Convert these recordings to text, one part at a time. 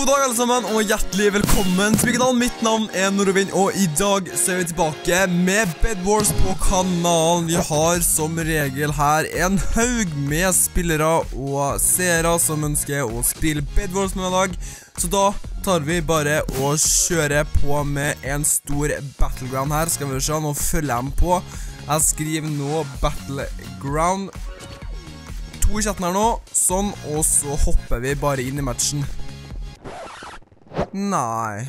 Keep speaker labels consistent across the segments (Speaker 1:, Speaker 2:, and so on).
Speaker 1: God dag alle sammen, og hjertelig velkommen til kanalen. Mitt navn er Nordvind, og i dag så er vi tilbake med Bedwars på kanalen. Vi har som regel her en haug med spillere og seere som ønsker å spille Bedwars med i dag. Så da tar vi bare og kjører på med en stor battleground her. Skal vi se, nå følger jeg på. Jeg skriver nå battleground to i chatten her nå, sånn, og så hopper vi bare inn i matchen. Nei.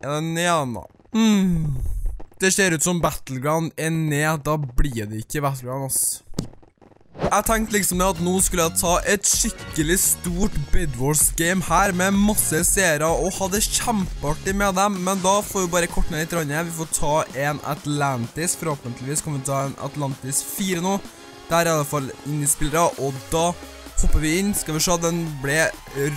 Speaker 1: Er det ned nå? Hmm. Det ser ut som Battleground er ned, da blir det ikke Battleground, ass. Jeg tenkte liksom at nå skulle jeg ta et skikkelig stort Bedwars-game her med masse seere og ha det kjempeartig med dem, men da får vi bare korte ned litt. Randet. Vi får ta en Atlantis, forhåpentligvis kommer vi ta en Atlantis 4 nå. Der er i hvert fall innspillere, og da hopper vi inn. Skal vi se, den ble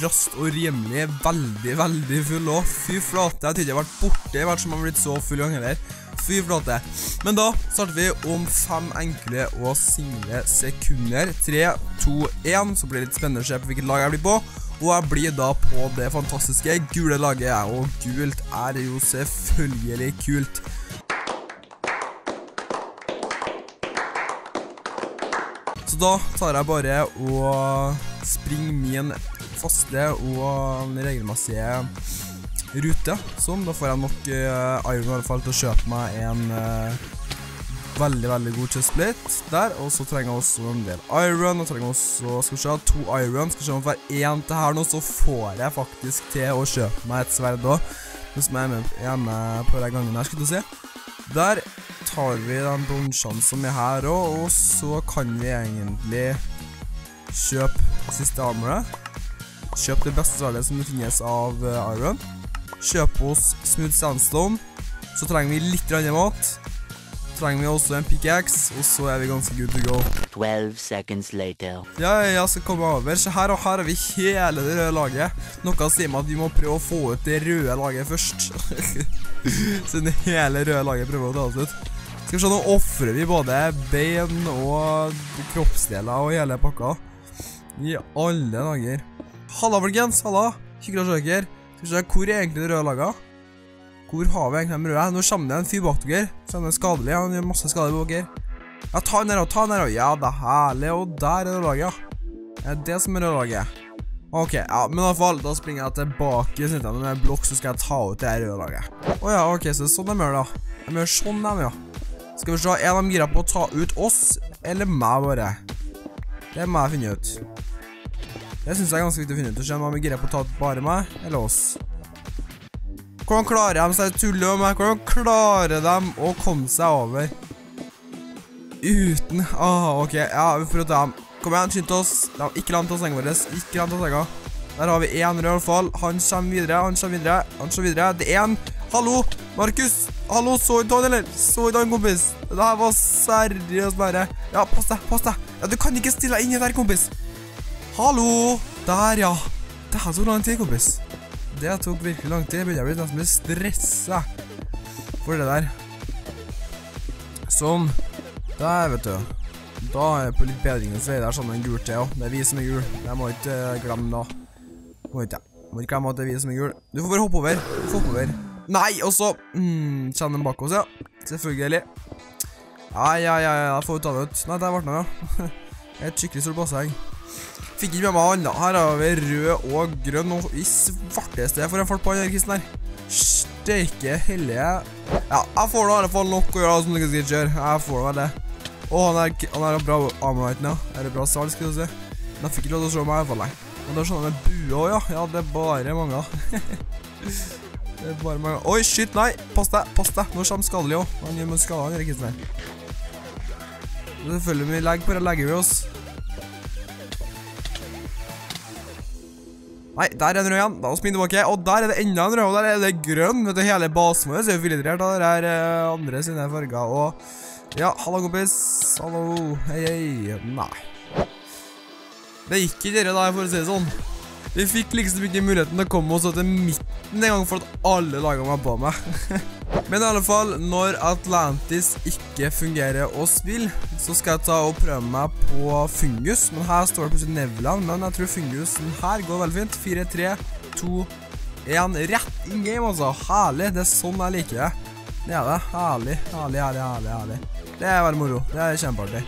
Speaker 1: raskt og rimelig veldig, veldig full også. Fy flate, jeg tydde jeg vært borte, i vært som har blitt så full gang heller. Fy flate. Men da starter vi om fem enkle og single sekunder. 3, 2, 1. Så blir det litt spennende å se på hvilket lag jeg blir på. Og jeg blir da på det fantastiske gule laget, og gult er jo selvfølgelig kult. Da tar jeg bare og springer min faste og regelmessige rute. Sånn, da får jeg nok uh, iron i hvert fall til å kjøpe meg en uh, veldig, veldig god chestplate der. Og så trenger jeg også en del iron, og trenger også, skal vi se, to iron. Skal vi se om jeg får én til her nå, så får jeg faktisk til å kjøpe meg et sverd også. Hvis jeg er med, med på de gangene her, skulle du si. Der tar vi de bronchene som er her òg, og så kan vi egentlig kjøpe siste armoret. Kjøp det beste sverdet som finnes av uh, iron. Kjøp oss smooth sandstone. Så trenger vi litt mat. Trenger vi også en pickaxe, og så er vi ganske good to go.
Speaker 2: 12 seconds later.
Speaker 1: Ja, jeg skal komme over. Så her, og her har vi hele det røde laget. Noe sier meg at vi må prøve å få ut det røde laget først. Siden hele røde laget prøver å ta oss ut. Skal vi se, nå offrer vi både bein og kroppsdeler og hele pakka. I alle dager. Halla, folkens. Halla. Hyggelig å se dere. Skal vi se, hvor er egentlig det røde laget? Hvor har vi egentlig de røde? Nå kommer det en fyr bak dere. Så han er skadelig. Han gjør masse skader bak dere. Ja, ta den her, ta den her. Ja, det er herlig. Og der er det laget, er det som er røde laget. Ok, ja, men i hvert fall, da springer jeg tilbake sånn med en blokk, så skal jeg ta ut det røde laget. Åja, ok, så sånn de gjør da. De gjør sånn de, ja. Skal vi se, er de gira på å ta ut oss, eller meg bare? Det må jeg finne ut. Det synes jeg er ganske viktig å finne ut. Se om de er gira på å ta ut bare meg, eller oss. Hvordan klarer de seg tulle om meg? Hvordan klarer de å komme seg over? Uten Ah, ok. Ja, vi får ta dem. Kom igjen, skynd oss. De ikke langt oss sengen vår. Ikke langt oss sengen. Der har vi en rød i hvert fall. Han kommer videre, han kommer videre. Han kommer videre. Det er en. Hallo, Markus. Hallo, så du den, eller? Så du den, kompis? Det her var seriøst bare. Ja, pass deg, pass deg. Ja, du kan ikke stille deg inni der, kompis. Hallo. Der, ja. Det her tok lang tid, kompis. Det tok virkelig lang tid. Jeg begynner å bli nesten litt stressa for det der. Sånn. Der, vet du. Da er jeg på litt bedringens vei der, sånn en gul til òg. Det er vi som er gul. Jeg må ikke glemme da. Må ikke, må ikke glemme at det er vi som er gul. Du får bare hoppe over. Du får hoppe over. Nei, og så mm, Kjenner den bak oss, ja. Selvfølgelig. Nei, ja, ja, ja, får vi ta det ut. Nei, der ble den, ja. Et skikkelig stort basseng. Fikk ikke med meg annet. Her har vi rød og grønn og i svarteste for en fart på den kisten her. Steike hellige. Ja, jeg får da i hvert fall nok å gjøre som du skal kjør. Jeg får da det. Å, han er, han er bra armoriten, ja. Er det bra salg, skal du si. Men jeg fikk ikke lov til å se meg i hvert fall, nei. Men da skjønner jeg med også, ja. Ja, det er bare mange. Det er bare mange Oi, shit, nei! Pass deg, pass deg! Nå kommer skadelig òg. Han gjør meg skada, han gjør ikke sånn. Selvfølgelig, vi legger det, legger vi oss. Nei, der er en rød igjen. Da springer tilbake. Og der er det enda en rød, og der er det grønn. Vet du, hele basen vår er filtrert av det her andre sine farger. Og ja, hallo, kompis. Hallo. Hei, hei. Nei. Det gikk ikke dere da, for å si det sånn. Vi fikk liksom ikke muligheten til å komme oss til midten en gang for at alle lagene var på meg. Men i alle fall, når Atlantis ikke fungerer å spille, så skal jeg ta og prøve meg på Fungus. Men her står det plutselig Nevland, men jeg tror Fungusen her går veldig fint. 4, 3, 2, 1. Rett in game, altså. Herlig. Det er sånn jeg liker det. Det er det. Herlig, herlig, herlig, herlig. herlig. Det er veldig moro. Det er kjempeartig.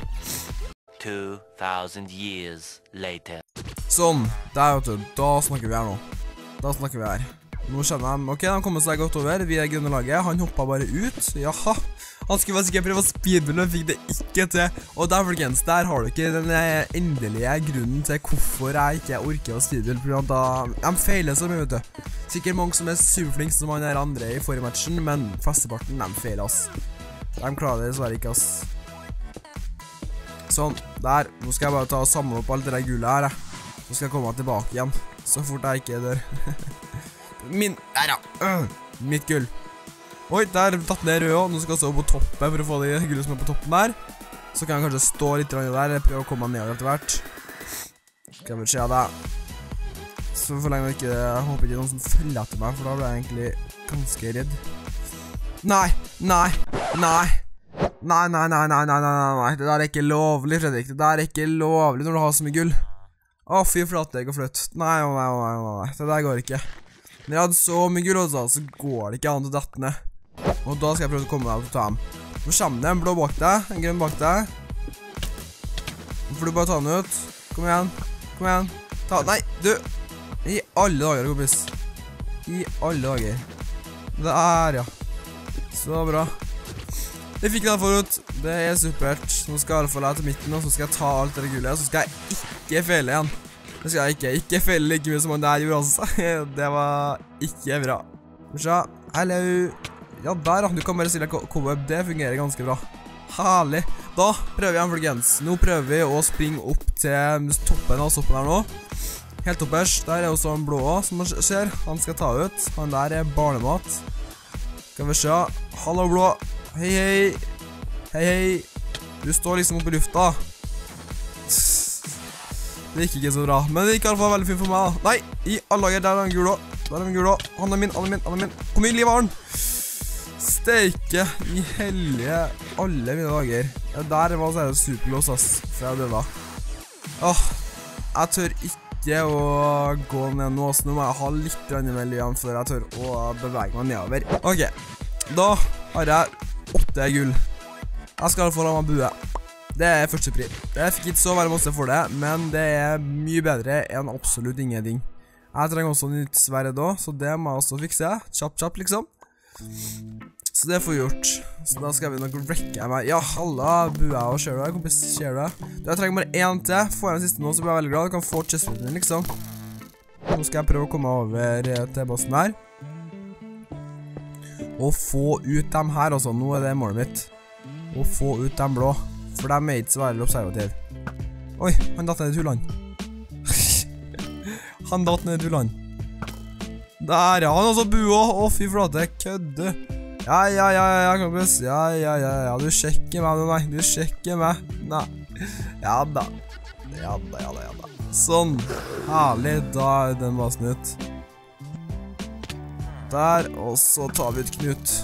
Speaker 2: 2,000 years later.
Speaker 1: Sånn. Der, vet du. Da snakker vi her nå. Da snakker vi her. Nå skjønner de. Ok, de kommer seg godt over. Vi er grønne laget. Han hoppet bare ut. Jaha. Han skulle faktisk prøve å speedbulle, men fikk det ikke til. Og der, folkens, der har du ikke den endelige grunnen til hvorfor jeg ikke orker å speedbulle. For da De feiler så mye, vet du. Sikkert mange som er superflinke som han er andre i forrige matchen, men flesteparten, de feiler, ass. De klarer det dessverre ikke, ass. Sånn. Der. Nå skal jeg bare ta og samle opp alt det der gullet her, jeg. Så skal jeg komme tilbake igjen. Så fort jeg ikke dør. Min Der, ja. Mitt gull. Oi, der datt ned rød òg. Nå skal jeg stå på toppen for å få de gullet som er på toppen der. Så kan jeg kanskje stå litt der. Prøve å komme meg nedover etter hvert. Skal vi se det. Så for lenge ikke Jeg håper ikke noen som følger etter meg, for da blir jeg egentlig ganske redd. Nei, nei, nei. Nei, nei, nei, nei, nei, nei, nei. Det der er ikke lovlig, Fredrik. Det der er ikke lovlig når du har så mye gull. Å, fy flate, jeg går flytt. Nei, nei, nei, nei, nei. Det der går ikke. Når jeg hadde så mye også, så går det ikke an å dette ned. Og da skal jeg prøve å komme opp og ta dem. Nå kommer det en blå bak deg, en grønn bak deg. Nå får du bare ta den ut. Kom igjen. Kom igjen. Ta Nei, du! I alle dager, kompis. I alle dager. Der, ja. Så bra. Det fikk jeg forut. ut. Det er supert. Nå skal jeg iallfall jeg til midten, og så skal jeg ta alt det. Og så skal jeg ikke feile igjen. Det skal jeg ikke. Ikke felle like mye som han der gjorde, altså. Det var ikke bra. Se. Hello. Ja, der, da. Du kan bare stille cowweb. Det fungerer ganske bra. Herlig. Da prøver igjen, folkens. Nå prøver vi å springe opp til toppen av soppen her nå. Helt toppers. Der er også en blå som man ser. Han skal ta ut. Han der er barnemat. Skal vi se. Hallo, blå. Hei, hei. Hei, hei. Du står liksom oppe i lufta. Det gikk ikke så bra, men det gikk i alle fall veldig fint for meg. da. Nei, i alle dager, der er han gul også. Der er han gul også. Han er min, han er min, han er min. Hvor mye liv har han? Steike i hellige alle mine dager. Det der var seriøst superlås, ass, for jeg døde. Åh, jeg tør ikke å gå ned nå, så nå må jeg ha litt mer liv igjen før jeg tør å bevege meg nedover. Ok, da har jeg åtte gull. Jeg skal i hvert fall ha meg bue. Det er førstepri. Jeg fikk ikke så veldig masse for det, men det er mye bedre enn absolutt ingenting. Jeg trenger også nytt sverd òg, så det må jeg også fikse. Kjapp, kjapp, liksom. Så det får vi gjort. Så da skal vi nok wrecke meg. Ja, halla, bua og ser du deg, kompis? Ser du det? Jeg trenger bare én til. Får jeg den siste nå, så blir jeg veldig glad. Du kan få chestplaten din, liksom. Nå skal jeg prøve å komme over til bossen her. Og få ut dem her, altså. Nå er det målet mitt. Å få ut dem blå. For de er ikke så veldig observative. Oi, han datt ned i tulland. han datt ned i tulland. Der, ja. Han også bua. Å, fy flate. Kødde. Ja, ja, ja, ja, kompis. Ja, ja, ja, ja. Du sjekker meg, du, nei. Du sjekker meg. Nei. Ja da. Ja da, ja da, ja da. Sånn. Herlig. Da er den basen ut. Der. Og så tar vi ut Knut.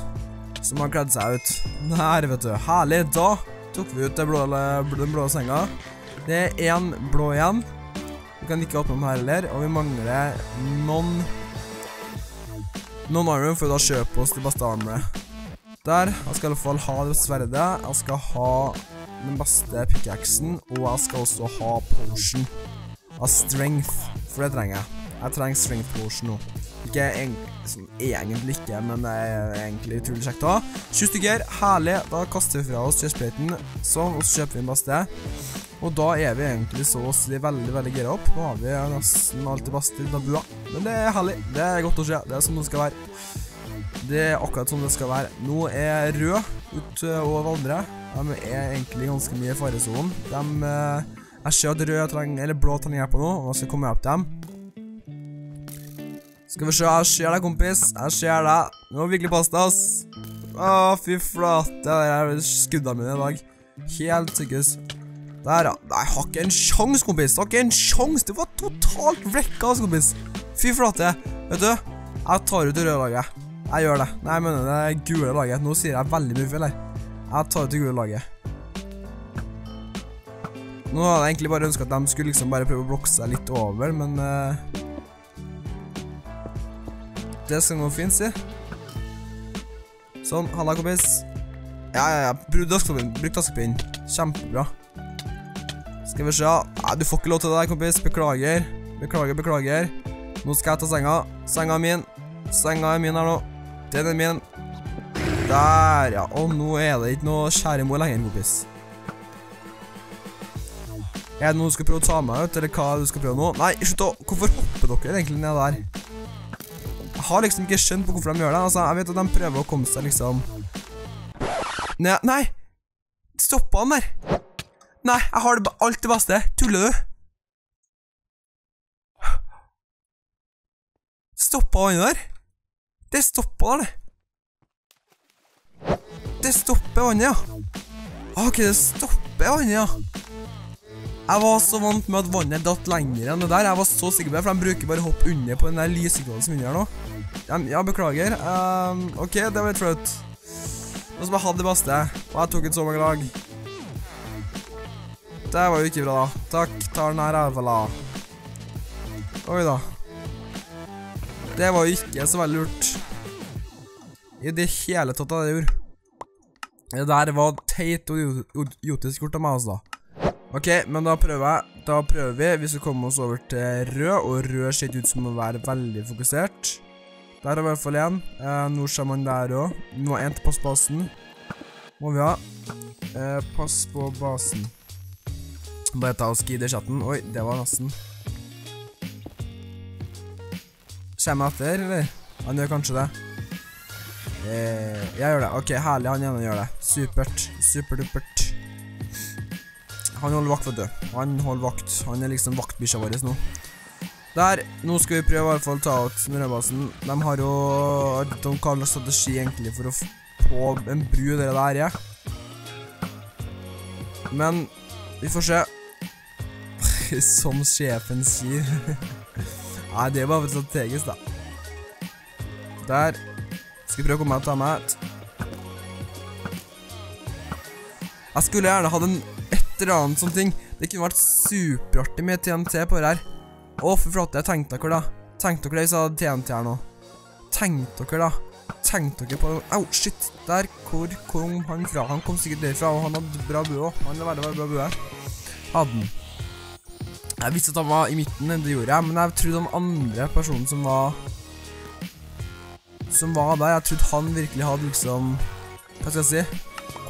Speaker 1: Som har kledd seg ut. Der, vet du. Herlig. Da tok vi ut blå, den blå senga. Det er én blå igjen. Vi kan ikke åpne den her heller, og vi mangler noen Noen armor for å da kjøpe oss det beste armoret. Der. Jeg skal i hvert fall ha det sverdet. Jeg skal ha den beste pickaxen, og jeg skal også ha potion av strength, for det trenger jeg. Jeg trenger strength potion nå. Ikke liksom, egentlig ikke, men det er egentlig utrolig kjekt å ha. 20 stykker, herlig. Da kaster vi fra oss chestplaten, sånn, og så kjøper vi en baste. Og da er vi egentlig så si veldig, veldig gira opp. Nå har vi nesten alltid baste beste i bua. Men det er herlig. Det er godt å se. Det er som det skal være. Det er akkurat som det skal være. Nå er rød ute og vandrer. De er egentlig ganske mye i faresonen. De eh, Jeg ser at rød trenger, eller blå trenger hjelp nå, og så kommer komme opp til dem. Skal vi se, jeg ser det, kompis. Jeg ser det. Nå må vi virkelig passe deg, ass. Å, fy flate. Det er skuddene mine i dag. Helt sykkes. Der, ja. Nei, har ikke en sjans, kompis. Jeg har ikke en sjans. Det var totalt vrekka, ass, kompis. Fy flate. Vet du, jeg tar ut det røde laget. Jeg gjør det. Nei, jeg mener det gule laget. Nå sier jeg veldig mye feil her. Jeg tar ut det gule laget. Nå hadde jeg egentlig bare ønsket at de skulle liksom bare prøve å blokke seg litt over, men eh, Det skal gå fint, si. Sånn. Halla, kompis. Ja, ja, ja. Bruk daskepinn. Kjempebra. Skal vi se. Nei, du får ikke lov til det der, kompis. Beklager. Beklager, beklager. Nå skal jeg ta senga. Senga er min. Senga er min her nå. Den er min. Der, ja. Og nå er det ikke noe skjæremor lenger, kompis. Er det noe du skal prøve å ta meg ut, eller hva er det du skal prøve nå? Nei, slutt å Hvorfor hopper dere egentlig ned der? Har liksom ikke skjønt på hvorfor de gjør det. Altså, jeg vet at de prøver å komme seg liksom Nei, nei! Stoppa han der! Nei, jeg har det alt det beste. Tuller du? Stoppa vannet der? Det stoppa der, det. Det stopper vannet, ja. Ok, det stopper vannet, ja. Jeg var så vant med at vannet datt lenger enn det der. Jeg var så sikker på det, for de bruker bare hopp under på den der lysignalen som er under her nå. Ja, beklager. Ok, det var litt flaut. Nå som jeg hadde det beste, og jeg tok ut så mange lag. Det var jo ikke bra, da. Takk, tar den her i hvert fall, da. Oi da. Det var jo ikke så veldig lurt. I det hele tatt av det jeg gjorde. Det der var teit og jotisk gjort av meg, altså. Ok, men da prøver jeg. Da prøver vi. Vi skal komme oss over til rød, og rød ser ut som å være veldig fokusert. Der er i hvert fall igjen Eh, nå ser man der òg. Vi må ha en til passbasen. Må vi ha. Eh, pass på basen. Bare ta og skide i chatten. Oi, det var nesten. Kommer jeg etter, eller? Han gjør kanskje det. Eh, jeg gjør det. Ok, herlig. Han ene gjør det. Supert. Superdupert. Han holder vakt, vet du. Han holder vakt. Han er liksom vaktbikkja vår nå. Der. Nå skal vi prøve i hvert fall ta ut Rødbasen. De har jo De kaller strategi egentlig for å få en bru der der er. Men vi får se. Som sjefen sier. Nei, det er bare strategisk, da. Der. Skal prøve å komme meg og ta meg ut. Jeg skulle gjerne hatt en eller annet sånn ting. Det kunne vært superartig med TNT på det her. Å, for flate, jeg tenkte dere da. Tenkte dere det hvis jeg hadde TNT her nå. Tenkte dere da. Tenkte dere på Au, shit. Der, hvor kom han fra? Han kom sikkert derfra, og han hadde bra bue også. Han hadde veldig, bra bue. Hadde han. Jeg visste at han var i midten, det gjorde jeg, men jeg trodde den andre personen som var Som var der, jeg trodde han virkelig hadde liksom Hva skal jeg si?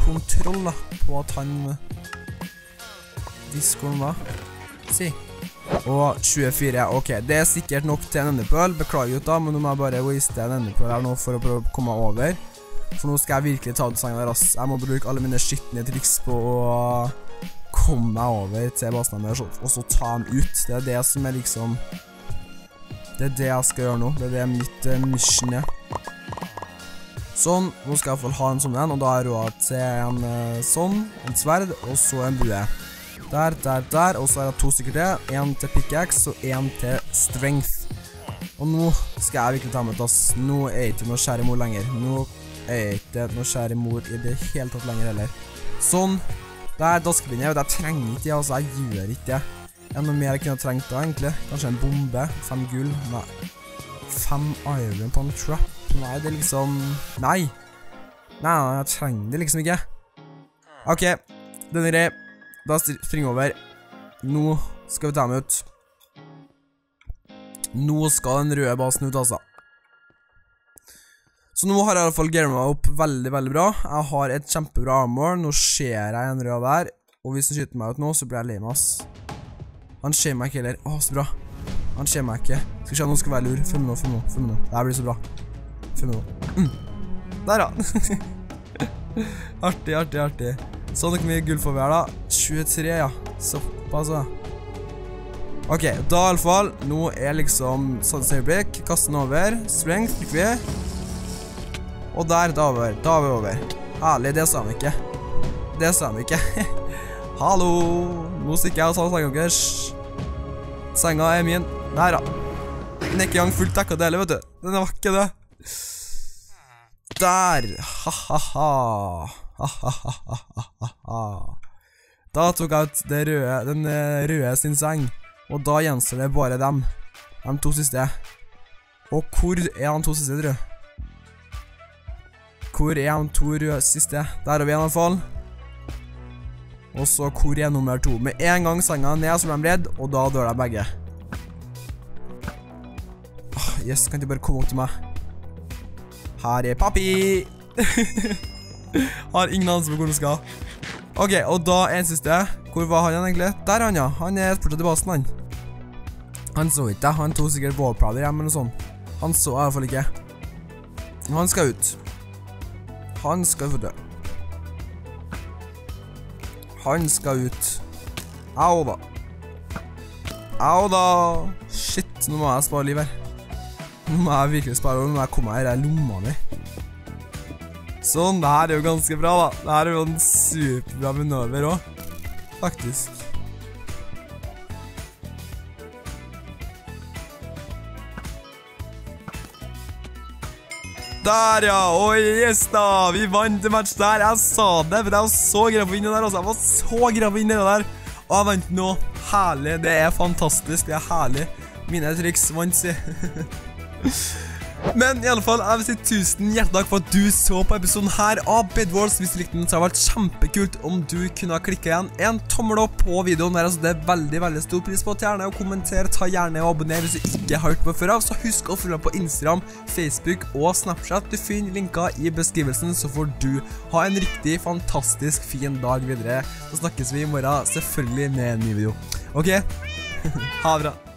Speaker 1: Kontroll da, på at han Visste da. Si. Og 24, ok, det er sikkert nok til en endepøl. Beklager gutta, men nå må jeg bare waste en endepøl her nå for å prøve å komme over. For nå skal jeg virkelig ta ut sangen der, ass. Jeg må bruke alle mine skitne triks på å komme meg over til basen deres, og så ta dem ut. Det er det som er liksom Det er det jeg skal gjøre nå. Det er det mitt uh, mission er. Sånn. Nå skal jeg iallfall ha en sånn en, og da har jeg råd til en eh, sånn, en sverd, og så en bue. Der, der, der, og så har jeg to stykker til. En til pickaxe og en til strength. Og nå skal jeg virkelig ta med et ass. Nå er jeg ikke noe kjære mor lenger. Nå er jeg ikke noe kjære mor i det hele tatt lenger heller. Sånn. Der, daskepinne. Jeg vet, jeg trenger ikke det, altså. Jeg gjør ikke det. Er det noe mer jeg kunne trengt da, egentlig? Kanskje en bombe? Fem gull? Nei. Fem iron på en trap? Nei, det er liksom. Nei, nei, jeg trenger det liksom ikke. OK, den er grei. Da springer vi over. Nå skal vi ta dem ut. Nå skal den røde basen ut, altså. Så nå har jeg i hvert fall gearet meg opp veldig, veldig bra. Jeg har et kjempebra armor. Nå ser jeg en rød der. Og hvis han skyter meg ut nå, så blir jeg lei meg, ass. Han ser meg ikke heller. Å, så bra. Han ser meg ikke. Skal se, nå skal være lur. Følg med nå, følg med nå. følg nå. Dette blir så bra. Følg med nå. Mm. Der, ja. artig, artig, artig. Så hvor mye gull får vi her, da? 23, ja. Såpass, ja. Ok, da i alle fall. Nå er liksom sånn øyeblikk. Kast den over. Strength trykker vi. Og der, da er vi over. Da er vi over. Herlig, det sa vi ikke. Det sa vi ikke. Hallo! Nå stikker jeg og tar senga deres. Senga er min. Der, da. Den er ikke engang fullt dekka hele, vet du. Den var ikke det. Der. Ha-ha-ha. Da tok jeg ut røde, den eh, røde sin seng, og da gjenstår det bare dem. De to siste. Og hvor er de to siste, tror du? Hvor er de to røde siste? Der har vi i hvert fall. Og så hvor er nummer to? Med en gang senga ned, så blir de redd, og da dør de begge. Åh, yes, kan de bare komme opp til meg? Her er pappi! Har ingen anelse på hvor han skal. Ok, og da en siste. Hvor var han egentlig? Der er han, ja. Han er fortsatt i basen, han. Han så ikke, han tok sikkert wallpowder hjemme eller noe sånt. Han så i hvert fall ikke. Han skal ut. Han skal få dø. Han skal ut. Au da. Au da. Shit, nå må jeg spare liv her. Nå må jeg virkelig spare, nå må jeg komme her, her i lomma mi. Sånn, det her er jo ganske bra da. Det her er jo en superbra manøver også, faktisk. Der, ja! og yes da! Vi vant en match der. Jeg sa det, for jeg var så på å vinne der. også, Jeg var så på å vinne det der. Og jeg vant nå. Herlig. Det er fantastisk. Det er herlig. Mine triks vant, si. Men i alle fall, jeg vil si tusen hjertelig takk for at du så på episoden her av Bedwars. Hvis du likte den, så har det vært kjempekult om du kunne ha klikket igjen en tommel opp på videoen der. Altså, det er veldig, veldig stor pris på. Gjerne og kommenter, ta gjerne og abonner hvis du ikke har hørt på før av. Så husk å følge meg på Instagram, Facebook og Snapchat. Du finner linker i beskrivelsen, så får du ha en riktig fantastisk fin dag videre. Så snakkes vi i morgen, selvfølgelig med en ny video. Ok? ha det bra.